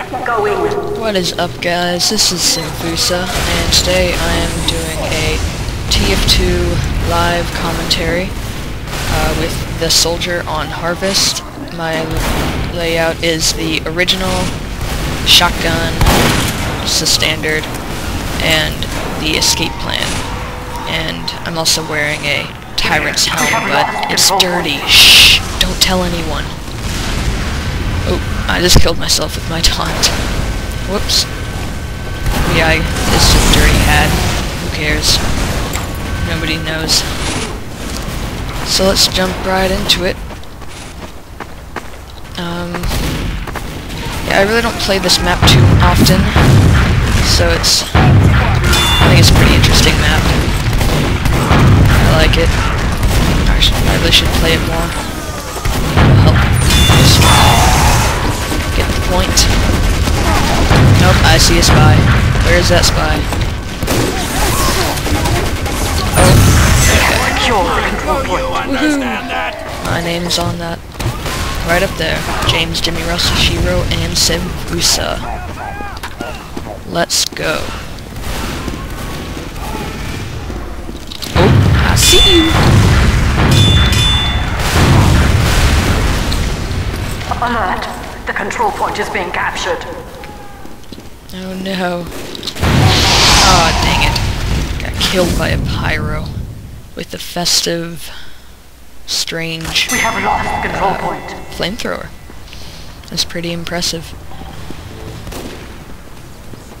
What is up guys, this is Simfusa, and today I am doing a TF2 live commentary uh, with the soldier on Harvest. My layout is the original, shotgun, just the standard, and the escape plan. And I'm also wearing a Tyrant's helm, but it's dirty. Shh! Don't tell anyone. Oh, I just killed myself with my taunt. Whoops. Yeah, it's a dirty hat. Who cares? Nobody knows. So let's jump right into it. Um, yeah, I really don't play this map too often, so it's, I think it's a pretty interesting map. I like it. I, should, I really should play it more. Point. Nope, I see a spy. Where is that spy? Oh, Secure control point. woohoo! My name's on that. Right up there. James, Jimmy Russell, Shiro, and Simfusa. Let's go. Oh, I see you! Alert. Control point is being captured. Oh no. Oh dang it. Got killed by a pyro. With the festive, strange We have lost the uh, control point. flamethrower. That's pretty impressive.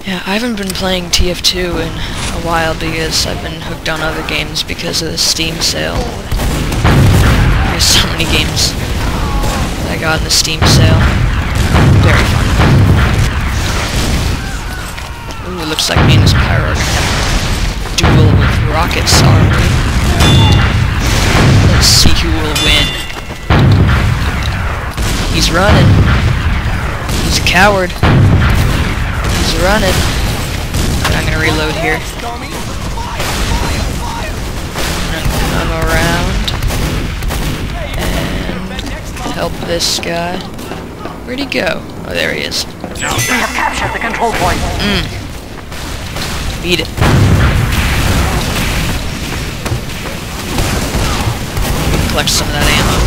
Yeah, I haven't been playing TF2 in a while because I've been hooked on other games because of the Steam sale. There's so many games that I got in the Steam sale. Fun. Ooh, it looks like me and this pyro are gonna have a duel with rockets, aren't we? Let's see who will win. He's running. He's a coward. He's running. I'm gonna reload here. I'm around and help this guy. Where'd he go? Oh, there he is. We have captured the control point. Mm. Beat it. Collect some of that ammo.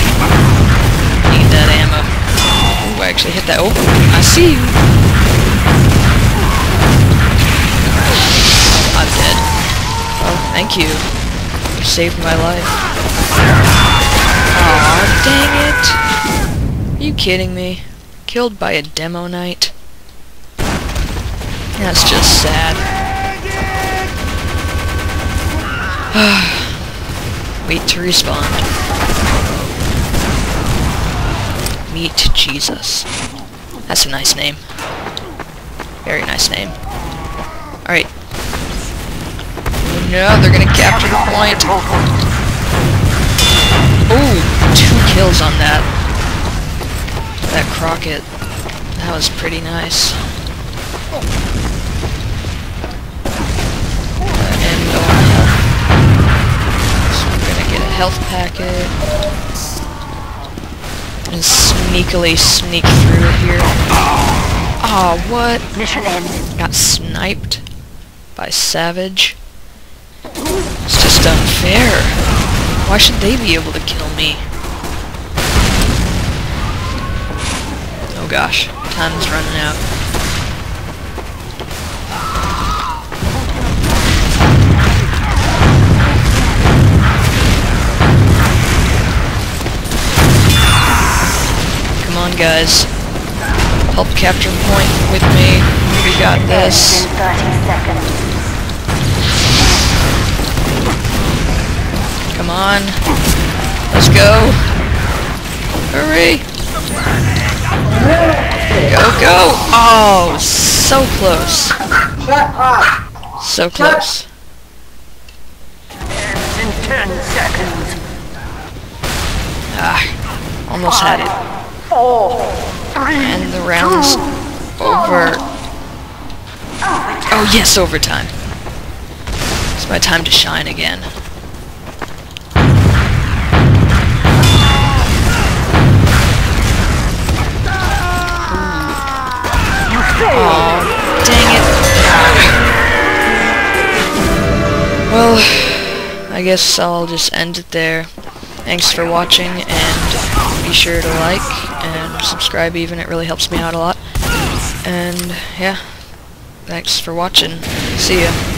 Need that ammo. Ooh, I actually hit that. Oh, I see you. I'm dead. Oh, thank you. You saved my life. Aw, dang it. Are you kidding me? Killed by a demo knight? That's just sad. Wait to respond. Meet Jesus. That's a nice name. Very nice name. Alright. No, they're gonna capture the point. Ooh, two kills on that. That Crocket. That was pretty nice. Uh, and health. So we're gonna get a health packet. And sneakily sneak through here. Aw, what? Mission end. Got sniped by Savage. It's just unfair. Why should they be able to kill me? Oh gosh, time's running out. Come on guys. Help capture point with me. We got this. In 30 seconds. Come on. Let's go. Hurry. Go, go. Oh, so close. So close. In 10 seconds. Ah, almost had it. Four. Three. And the round's over. Oh, yes, overtime. It's my time to shine again. I guess I'll just end it there. Thanks for watching, and be sure to like and subscribe even, it really helps me out a lot. And, yeah, thanks for watching. See ya.